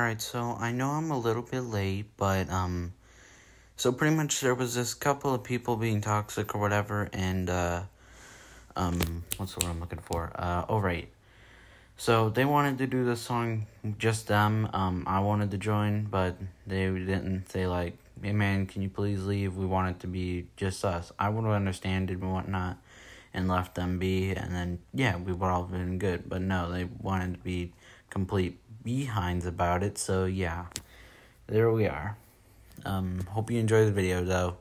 Alright, so I know I'm a little bit late, but, um, so pretty much there was this couple of people being toxic or whatever, and, uh, um, what's the word I'm looking for? Uh, oh, right. So they wanted to do the song, just them. Um, I wanted to join, but they didn't. They like, hey man, can you please leave? We want it to be just us. I would have understood and whatnot, and left them be, and then yeah, we would all been good. But no, they wanted to be complete behinds about it. So yeah, there we are. Um, hope you enjoy the video though.